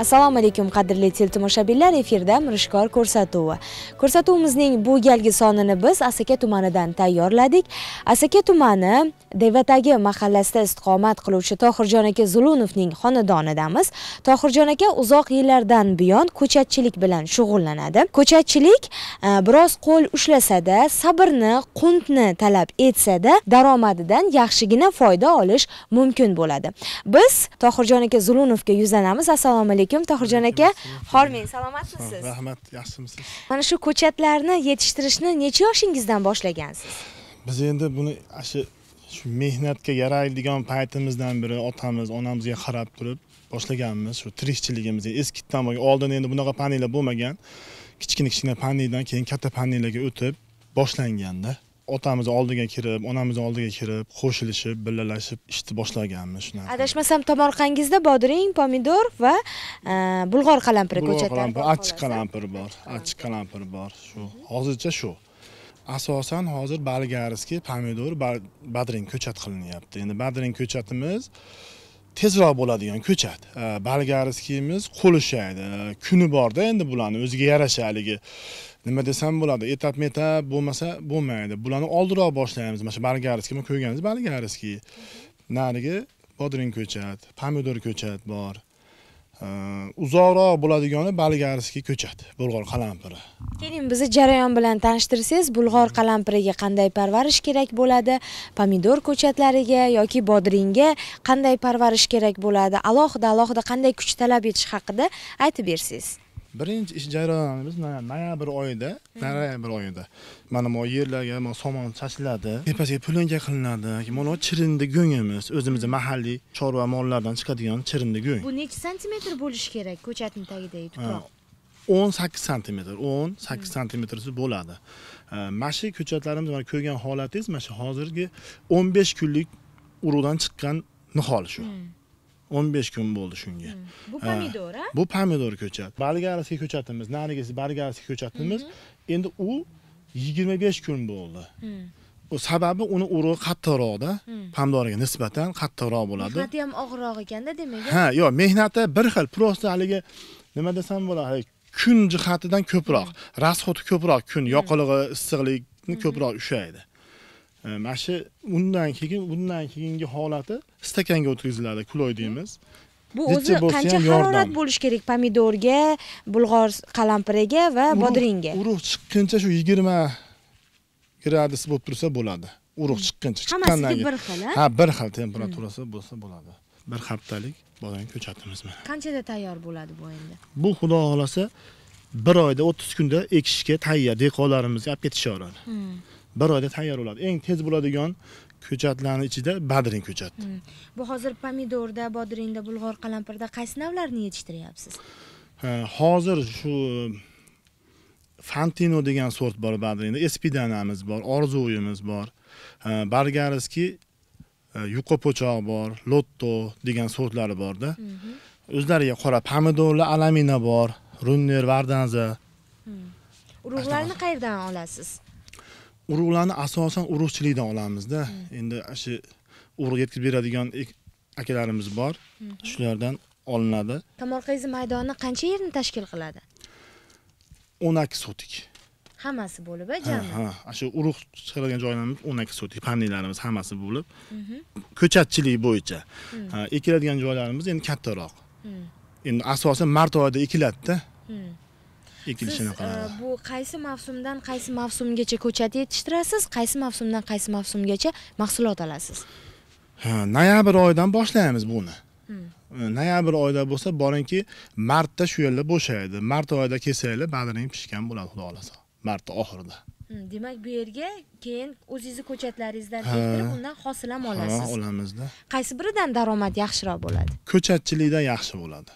assalomu alaykum qadrli teletomoshabinlar efirda mirishkor ko'rsatuvi ko'rsatuvimizning bu galgi sonini biz asaka tumanidan tayyorladik. Asaka tumani devatagi mahallasida istiqomat qiluvchi tohirjon aka zulunovning xonadonidamiz. Tohirjon aka uzoq yillardan buyon ko'chatchilik bilan shug'ullanadi. Ko'chatchilik e, biroz qo'l ushlasada sabrni quntni talab etsada daromadidan yaxshigina foyda olish mumkin bo'ladi. Biz tohirjon aka zulunovga yuzlanamiz. Assalomu alaykum. Tohirjon aka? hormang salomatmisiz rahmat yaxshimisiz? Mana shu ko'chatlarni yetishtirishni necha yoshingizdan boshlagansiz? Biz endi buni shu shu mehnatga yaraydigan paytimizdan beri otamiz onamizga qarab turib boshlaganmiz. Shu tirikchiligimiz eskitdan bo'lgan oldin endi bunaqa panellar bo'lmagan. Kichkina kichkina paneldan keyin katta panellarga o'tib boshlanganda otamiz oldiga kirib onamiz oldiga kirib qo'shilishib birgalashib ishni boshlaganmiz shunaqa. Adashmasam tomorqangizda bodring pomidor va e, bulg'or qalampiri ko'chatlari qalampir, achchiq qalampir bor achchiq qalampir bor. Shu hozircha shu. Asosan hozir balgariskiy pomidor ba- badring ko'chat qilinyapti. Endi badring ko'chatimiz tezroq bo'ladigan ko'chat. Э, balgariskiyimiz qo'l ushlaydi kuni borda endi bularni o'ziga yarasha haligi. Nima desam bo'ladi etap metap bo'lmasa bo'lmaydi. Bularni oldinroq boshlaymiz. Mana shu balgariskiy ko'rganingiz balgariskiy narigi bodring ko'chat pomidor ko'chat bor. Uzoqroq bo'ladigani balgariskiy ko'chat bulg'or qalampiri. Keling bizni jarayon bilan tanishtirsangiz bulg'or qalampiriga qanday parvarish kerak bo'ladi pomidor ko'chatlariga yoki bodringga qanday parvarish kerak bo'ladi alohida alohida qanday kuch talab etish haqida aytib bersangiz. Birinchi ish jarayonimiz no- noyabr oyida noyabr oyida. Mana bu yerlarga mana somon chachiladi tepasiga plyonka qilinadi. Mana bu chirindi go'ngimiz o'zimizni mahalliy chorva mollardan chiqadigan chirindi go'ng. Bu necha santimetr bo'lishi kerak ko'chatni tagidagi tuproq o'n sakkiz santimetr o'n sakkiz santimetrsi bo'ladi. Э, mana shu ko'chatlarimiz mana ko'rgan holatingiz mana shu hozirgi o'n besh kunlik urug'dan chiqqan nihol shu o'n besh kun bo'ldi shunga. Bu Ha. pomidor a bu pomidor ko'chat. Balgariskiy ko'chatimiz narigisi balgariskiy ko'chatimiz endi u yigirma besh kun bo'ldi. U sababi uni urug'i qattiqroqda pomidorga nisbatan qattiqroq bo'ladi. Mehnati ham og'irroq ekanda demak ha yo'q mehnati bir xil. Просто haligi nima desam bo'ladi kun jihatidan ko'proq. Расходi ko'proq kun yoqilig'i issiqlikni ko'proq ushlaydi mana shu undan keyin bundan keyingi holati stakanga o'tkaziladi kuloy deymiz. Bu o'zi qancha harorat bo'lishi kerak? Pomidorga bulg'or qalampiriga va bodringga. urug' chiqquncha shu yigirma gradus bo'lib tursa bo'ladi. Urug' chiqquncha chiqqandan hammasiga keyin. bir xil ha? Bir xil temperaturasi bo'lsa bo'ladi. Bir haftalik bodring ko'chatimiz mana qanchada tayyor bo'ladi bu endi? Bu xudo xohlasa bir oyda o'ttiz kunda ekishga tayyor dehqonlarimizga olib ketishaveradi bir oyda tayyor bo'ladi. Eng tez bo'ladigan ko'chatlarni ichida badring ko'chat. Bu hozir pomidorda bodringda bulg'or qalampirda qaysi navlarni yetishtiryapsiz? Hozir shu fantino degan sort bor badringda espidanamiz bor orzuyimiz bor. Ha, bargariskiy e, yuqa po'choq bor lotto degan sortlari borda. O'zlariga qora pomidorli alamina bor runner vardanza. Urug'larni qayerdan olasiz urug'larni asosan urug'chilikdan olamizda endi shu urug' yetkazib beradigan akalarimiz bor. Shulardan olinadi. Tomorqangizni maydoni qancha yerni tashkil qiladi? O'n ikki sotik. Hammasi bo'lib a ha jami? ha. Shu urug' chiqaradigan joylarimiz o'n ikki sotik panellarimiz hammasi bo'lib. Ko'chatchilik bo'yicha. Ha, ekiladigan joylarimiz endi kattaroq. Endi asosan mart oyida ekiladida ekilishini e, qiladi bu qaysi mavsumdan qaysi mavsumgacha ko'chat yetishtirasiz qaysi mavsumdan qaysi mavsumgacha mahsulot olasiz? Noyabr oyidan boshlaymiz buni. Noyabr oyida bo'lsa boringki martda shu yerlar bo'shaydi. Mart oyida kelsanglar badring pishgan bo'ladi xudo xohlasa. Martni oxirida. Hmm, demak bu yerga keyin o'zingizni ko'chatlaringizdan Ha. ektirib undan hosil ham ha olasiz. olamizda. Qaysi biridan daromad yaxshiroq bo'ladi? Ko'chatchilikdan yaxshi bo'ladi.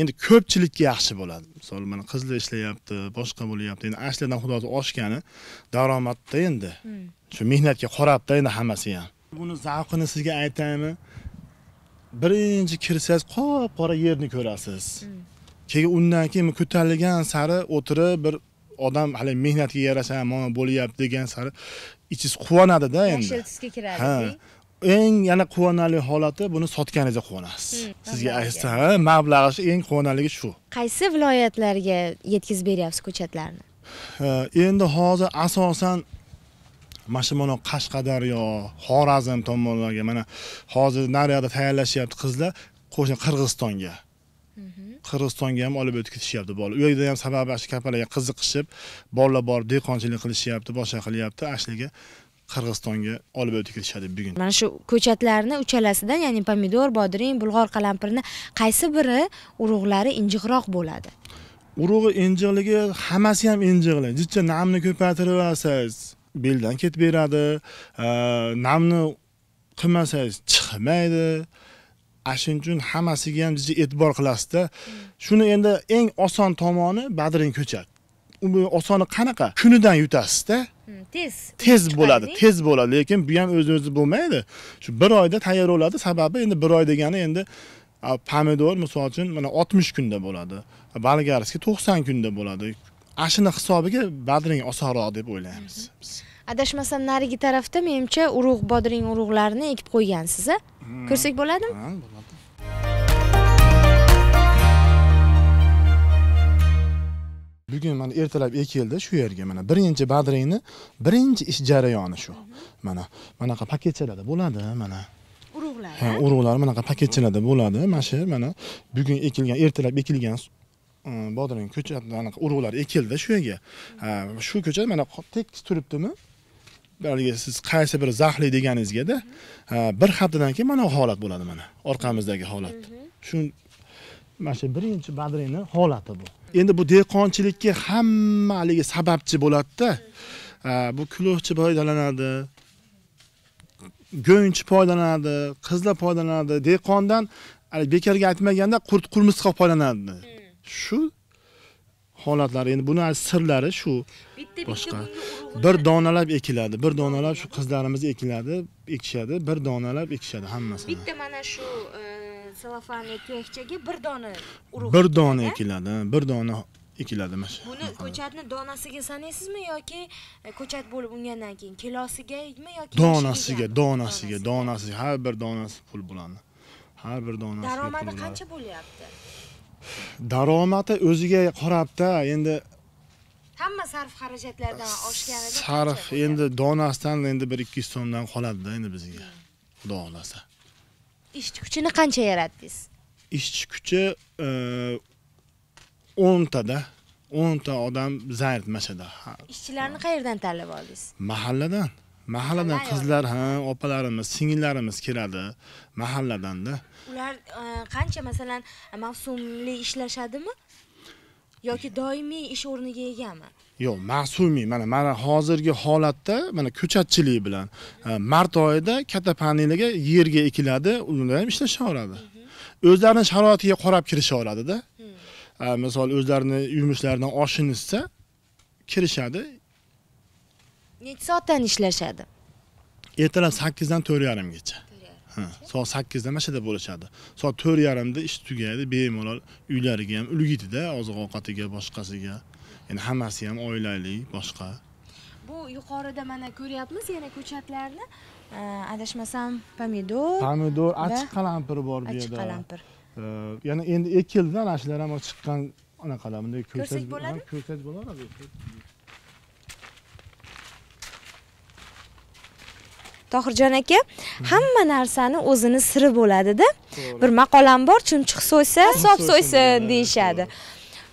Endi ko'pchilikka yaxshi bo'ladi. Misol mana qizlar ishlayapti boshqa bo'lyapti. Endi ana shulardan xudosi oshgani daromadda endi. Shu mehnatga qarabda endi hammasi ham. Buni zavqini sizga aytaymi? Birinchi kirsangiz qop qora yerni ko'rasiz. Keyin undan keyin ko'tarilgan sari o'tirib bir odam hali mehnatga yarasha mana bo'lyapti degan sari ichingiz quvonadida endi. Yashil tusga ha kiradi eng yana quvonarli holati buni sotganingizda quvonasiz. Hmm, sizga aytsa ha mablag'i shu eng quvonarligi shu. Qaysi viloyatlarga yetkazib beryapsiz ko'chatlarni? Ha, endi hozir asosan mana shu mana qashqadaryo xorazm tomonlarga mana hozir naryoqda tayyorlashyapti qizlar qo'shni qirg'izistonga qirg'izistonga ham olib o'tib ketishyapti bolalar u yerda ham sababi shu kapalaga qiziqishib bolalar borib dehqonchilik qilishyapti boshqa qilyapti. Ashliga qirg'izistonga olib o'tib ketishadi bugun. Mana shu ko'chatlarni uchalasidan ya'ni pomidor bodring bulg'or qalampirni qaysi biri urug'lari injiqroq bo'ladi? Urug'i injiqligi hammasi ham injiqli. Jicha namni ko'paytirib olsangiz beldan ketib beradi namni qilmasangiz chiqmaydi ana shuning uchun hammasiga ham jicha e'tibor qilasizda. Shuni endi eng oson tomoni badring ko'chat. Osoni qanaqa? Kunidan yutasizda. Tez. Tez bo'ladi tez bo'ladi lekin bu ham o'z o'zi bo'lmaydi. Shu bir oyda tayyor bo'ladi sababi endi bir oy degani endi pomidor misol uchun mana oltmish kunda bo'ladi. Bolgarskiy to'qson kunda bo'ladi. Ana shuni hisobiga badring osonroq deb o'ylaymiz. Biz. adashmasam narigi tarafda menimcha urug' bodring urug'larini ekib qo'ygansiz a ko'rsak bo'ladimi bugun mana ertalab ekildi shu yerga mana birinchi badringni birinchi ish jarayoni shu. Mana manaqa paketchalarda bo'ladi mana. Urug'lar. Ha, urug'lar bunaqa paketchalarda bo'ladi. Mana shu mana bugun ekilgan ertalab ekilgan e, bodring ko'chat anaqa urug'lar ekildi shu yerga. Shu ko'chat mana tekis turibdimi? Haligi siz qaysi bir zaxli deganingizgada bir haftadan keyin mana bu holat bo'ladi mana orqamizdagi holat. Shu mana shu birinchi badringni holati bu endi bu dehqonchilikka hamma haligi sababchi bo'ladida bu kulovchi foydalanadi go'ngchi foydalanadi qizlar foydalanadi. Dehqondan hali bekorga aytmaganda qurt qurmisqoq foydalanadi. Shu holatlar endi buni sirlari shu boshqa. bir donalab ekiladi bir donalab shu qizlarimiz ekiladi ekishadi bir donalab ekishadi hammasini. Bitta mana shu e, sellofanli tuyaquchaga bir dona urug' bir dona ekiladi. bir dona ekiladi mana shu buni ko'chatni donasiga sanaysizmi yoki e, ko'chat bo'lib ungandan keyin kilosigami yoki donasiga donasiga. donasiga har bir donasi pul bo'ladi. Har bir donasiga pul daromadi qancha bo'lyapti? Daromadi o'ziga qarabda endi hamma sarf xarajatlardan oshganida sarf endi donasidan endi bir ikki yuz so'mdan qoladida endi bizga. Xudo xohlasa ishchi kuchini qancha yaratdingiz? Ishchi kuchi e, o'ntada o'nta odam zayd mashada. Ishchilarni qayerdan tanlab oldingiz? Mahalladan. Mahalladan Mahalla qizlar ha opalarimiz singillarimiz keladi mahalladanda ular e, qancha masalan mavsumli ishlashadimi yoki doimiy ish o'rniga egami? Yo'q mavsumiy mana mana hozirgi holatda mana ko'chatchilik bilan e, mart oyida katta paneliga yerga ekiladi ular ham ishlashaveradi o'zlarini sharoitiga qarab kirishaveradida E, misol o'zlarini yumushlaridan oshinishsa kirishadi. Necha soatdan ishlashadi? Ertalab sakkizdan to'rt yarimgacha. Ha, soat sakkizda yerda bo'lishadi. Soat to'rt yarimda ish tugaydi bemalol uylariga ham ulgitida oziq ovqatiga boshqasiga. Endi hammasi ham oilali boshqa. Bu yuqorida mana ko'ryapmiz yana ko'chatlarni. Adashmasam pomidor pomidor achchiq qalampir bor bu achchiq yerda. qalampir. Ee, yana endi ekildi ana shular ham chiqqan. Anaqalar bunday Ko'rsak bo'ladi? ha, ko'sak tohirjon aka hamma narsani o'zini siri bo'ladida. Bir maqolam bor chumchuq so'ysa sof so'ysin deyishadi.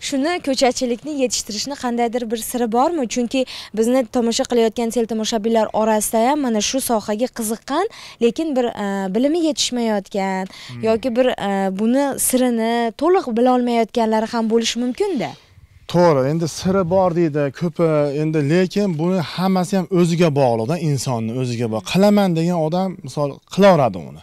shuni ko'chatchilikni yetishtirishni qandaydir bir siri bormi? Chunki bizni tomosha qilayotgan teletomoshabinlar orasida ham mana shu sohaga qiziqqan lekin bir e, bilimi yetishmayotgan yoki bir e, buni sirini to'liq bilolmayotganlari ham bo'lishi mumkinda to'g'ri endi siri bor deydi ko'pi. Endi lekin buni hammasi ham o'ziga bog'liqda insonni o'ziga bog'liq. Qilaman degan odam misol qilaveradi uni.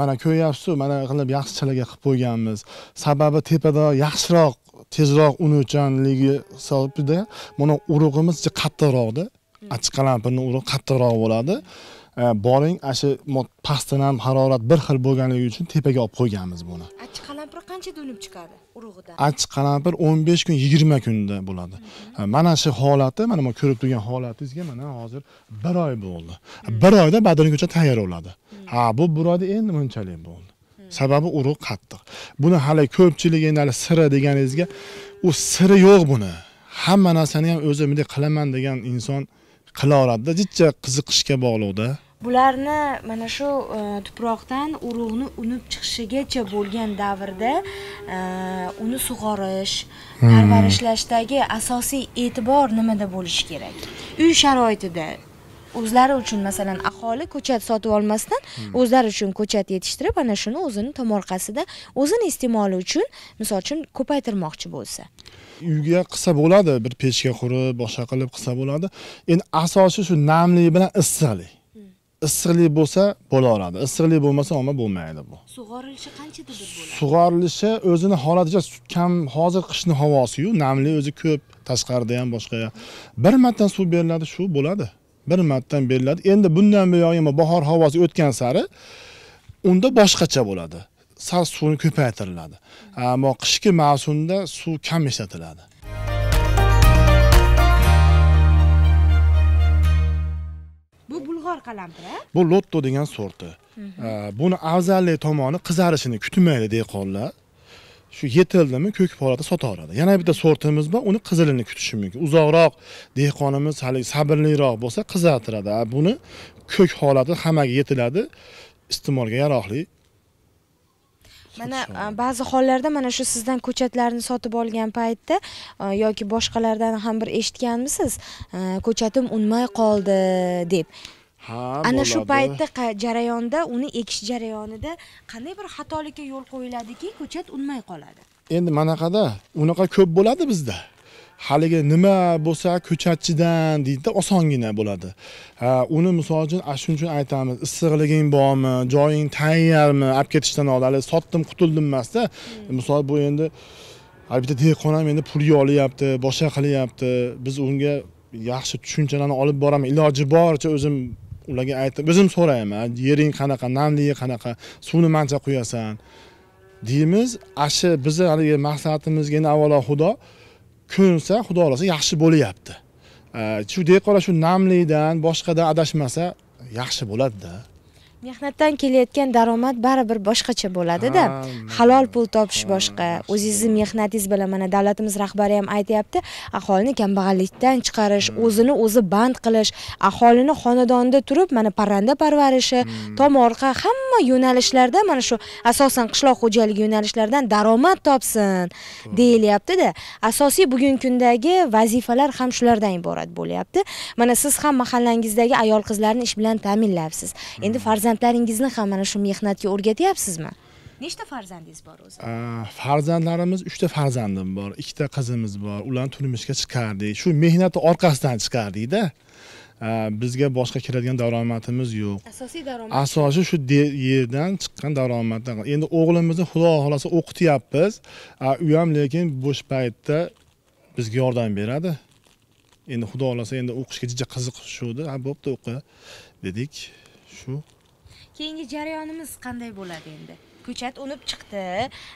Mana ko'ryapsizu mana qilib yaxshichalarga qilib qo'yganmiz. Sababi tepada yaxshiroq tezroq unuvchanligi hisobida mana urug'imiz qattiqroqda achchiq qalampirni urug'i qattiqroq bo'ladi. Boring ana shu pastdan ham harorat bir xil bo'lganligi uchun tepaga olib qo'yganmiz buni. Achchiq qancha unib chiqadi urug'idan achchiq qalampir 15 kun 20 kunda bo'ladi. Ha, mana shu holati mana bu ko'rib turgan holatingizga mana hozir bir oy bo'ldi. Bir oyda badrin ko'chat tayyor bo'ladi. Ha bu bir oyda endi bunchalik bo'ldi. Sababi urug' qattiq. Buni hali ko'pchilik endi hali siri deganingizga u siri yo'q buni. Hamma narsani ham o'zi bunday qilaman degan inson qila oladida jicha qiziqishga bog'liqda bularni mana shu e, tuproqdan urug'ni unib chiqishigacha bo'lgan davrda e, uni sug'orish parvarishlashdagi asosiy e'tibor nimada bo'lishi kerak? Uy sharoitida o'zlari uchun masalan aholi ko'chat sotib olmasdan o'zlari uchun ko'chat yetishtirib ana shuni o'zini tomorqasida o'zini iste'moli uchun misol uchun ko'paytirmoqchi bo'lsa. Uyga qilsa bo'ladi bir pechka qurib boshqa qilib qilsa bo'ladi. Endi asosiy shu namlik bilan issiqlik issiqlik bo'lsa bo'laveradi. Issiqlik bo'lmasa umuman bo'lmaydi bu. Sug'orilishi qanchada bir bo'ladi? Sug'orilishi o'zini holaticha kam hozir qishni havosiyu namlik o'zi ko'p tashqarida ham boshqa bir marta suv beriladi shu bo'ladi. Bir martadan beriladi. Endi bundan buyog'i bahor havosi o'tgan sari unda boshqacha bo'ladi. Sal suvni ko'paytiriladi. Ammo qishki mavsumda suv kam ishlatiladi bulg'or qalampiri a? bu lotto degan sorti. Aa, buni afzallik tomoni qizarishini kutmaydi dehqonlar shu yetildimi ko'k holatda sotaveradi. Yana bitta sortimiz bor uni qizilini kutishi mumkin. Uzoqroq dehqonimiz haligi sabrliroq bo'lsa qizartiradi. Buni ko'k holati hammaga yetiladi. Iste'molga yaroqli. Mana ba'zi hollarda mana shu sizdan ko'chatlarni sotib olgan paytda yoki boshqalardan ham bir eshitganmisiz? Ko'chatim unmay qoldi deb ha ana shu paytda jarayonda uni ekish jarayonida qanday bir xatolikka yo'l qo'yiladiki ko'chat unmay qoladi? Endi manaqada unaqa ko'p bo'ladi bizda. Haligi nima bo'lsa ko'chatchidan deydida osongina bo'ladi. Uni misol uchun shuning uchun aytamiz issiqliging bormi joying tayyormi olib ketishdan oldin hali sotdim qutuldim emasda. Misol bu endi albatta dehqon ham endi pulga olyapti boshqa qilyapti. Biz unga yaxshi tushunchalarni olib boraman. Iloji boricha o'zim ularga aytib o'zim so'rayman yering qanaqa namligi qanaqa suvni mancha quyasan. Deymiz ashi bizni haligi maqsadimizga avvalo xudo ko'nsa xudo xohlasa yaxshi bo'lyapti. Shu dehqonlar shu namlikdan boshqadan adashmasa yaxshi bo'ladida. Mehnatdan kelayotgan daromad baribir boshqacha bo'ladida. Ha, halol pul topish boshqa. O'zingizni mehnatingiz bilan mana davlatimiz rahbari ham aytyapti aholini kambag'allikdan chiqarish o'zini o'zi band qilish aholini xonadonida turib mana parranda parvarishi tomorqa hamma yo'nalishlarda mana shu asosan qishloq xo'jaligi yo'nalishlaridan daromad topsin deyilyaptida. Asosiy bugungi kundagi vazifalar ham shulardan iborat bo'lyapti. Mana siz ham mahallangizdagi ayol qizlarni ish bilan ta'minlayapsiz. Endi farzandlaringizni ham mana shu mehnatga o'rgatyapsizmi? Nechta farzandingiz bor o'zi? Farzandlarimiz uchta farzandim bor. Ikkita qizimiz bor. Ularni turmushga chiqardik. Shu mehnatni orqasidan chiqardikda bizga boshqa keladigan daromadimiz yo'q. Asosiy daromad asosiy shu yerdan chiqqan daromaddan. Endi o'g'limizni xudo xohlasa o'qityapmiz. U ham lekin bo'sh paytda bizga yordam beradi. Endi xudo xohlasa endi o'qishga juda qiziqishuvdi ha bo'pti o'qi dedik shu keyingi jarayonimiz qanday bo'ladi endi? Ko'chat unib chiqdi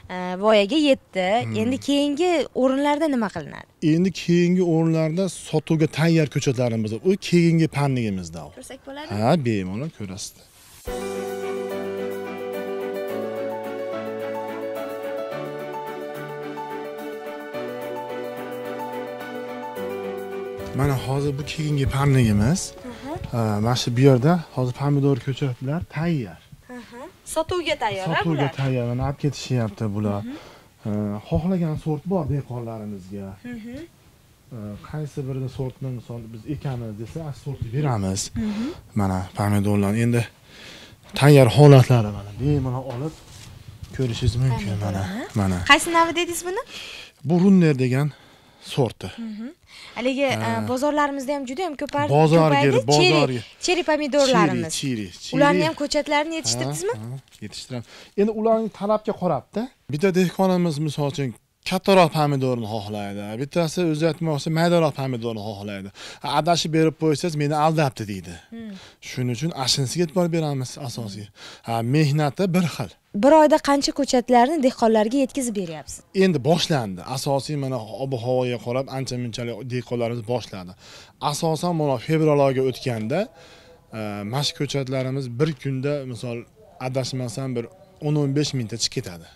e, voyaga yetdi. Endi keyingi o'rinlarda nima qilinadi? Endi keyingi o'rinlarda sotuvga tayyor ko'chatlarimiz bor. u keyingi panligimizda ko'rsak bo'ladi ha bemalol ko'rasiz mana hozir bu keyingi panligimiz mana shu bu yerda hozir pomidor ko'chatlar tayyor. Sotuvga tayyor sotuvga tayyor mana olib ketishyapti bular. Xohlagan sort bor dehqonlarimizga qaysi birini sortni misol biz ekamiz desa sortni beramiz. Mana pomidorlar endi tayyor holatlari mana bemalol olib ko'rishingiz mumkin mana mana. Qaysi navi dedingiz buni? Bu runner degan sorti. Haligi e, bozorlarimizda ham juda yam ko'par Bozorga, ko'paydi. Bozorga. cheri pomidorlarimiz. Ularni ham ko'chatlarini yetishtirdingizmi yetishtiramiz. Endi ularning talabga qarabda bitta dehqonimiz misol uchun kattaroq pomidorni xohlaydi. Bittasi o'zi aytmoqchi maydaroq pomidorni xohlaydi. Adashib berib qo'ysangiz meni aldabdi deydi. Shuning uchun ashinisiga e'tibor beramiz asosiy mehnati bir xil. Bir oyda qancha ko'chatlarni dehqonlarga yetkazib beryapsiz? Endi boshlandi. Asosiy mana ob havoga qarab ancha munchalik dehqonlarimiz boshladi. Asosan mana fevral oyiga o'tganda e, mana shu ko'chatlarimiz bir kunda misol adashmasam bir o'n o'n besh mingta chiqib ketadi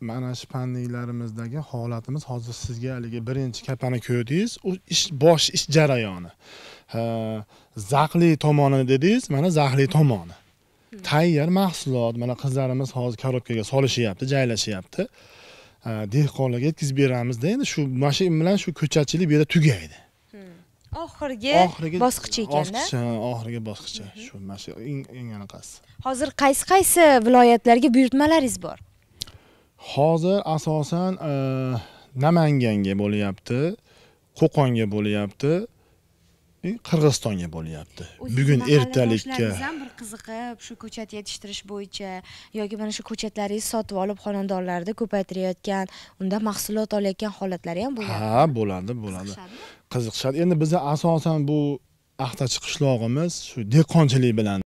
mana shu pandiklarimizdagi holatimiz hozir sizga haligi birinchi kapani ko'rdingiz. U ish bosh ish jarayoni. Zahli tomoni dedingiz mana zahli tomoni. Tayyor mahsulot mana qizlarimiz hozir korobkaga solishyapti joylashyapti dehqonlarga yetkazib beramizda endi shu mana shu bilan shu ko'chatchilik bu yerda tugaydi. Oxirgi oxirgi bosqichi ekanda. oxirgi bosqichi. Shu mana shu eng anaqasi. Hozir qaysi qaysi viloyatlarga buyurtmalaringiz bor hozir asosan e, namanganga bo'lyapti qo'qonga bo'lyapti e, qirg'izistonga bo'lyapti. Bugun ertalikka ham bir qiziqib shu ko'chat yetishtirish bo'yicha yoki mana shu ko'chatlaringizni sotib olib xonadonlarda ko'paytirayotgan unda mahsulot olayotgan holatlari ham bo'ladi. Ha bo'ladi bo'ladi. Qiziqishadi. Endi biza asosan bu axtachi qishlog'imiz shu dehqonchilik bilan